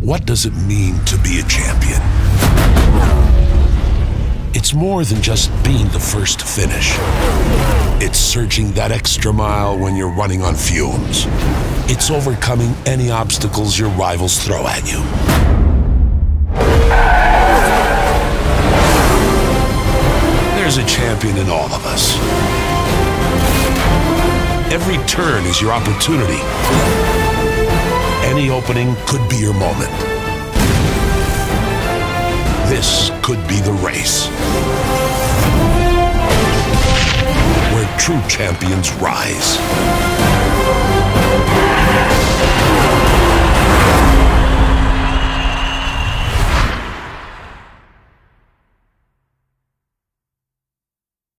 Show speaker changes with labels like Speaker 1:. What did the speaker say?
Speaker 1: What does it mean to be a champion? It's more than just being the first to finish. It's surging that extra mile when you're running on fumes. It's overcoming any obstacles your rivals throw at you. There's a champion in all of us. Every turn is your opportunity. Opening could be your moment. This could be the race. Where true champions rise.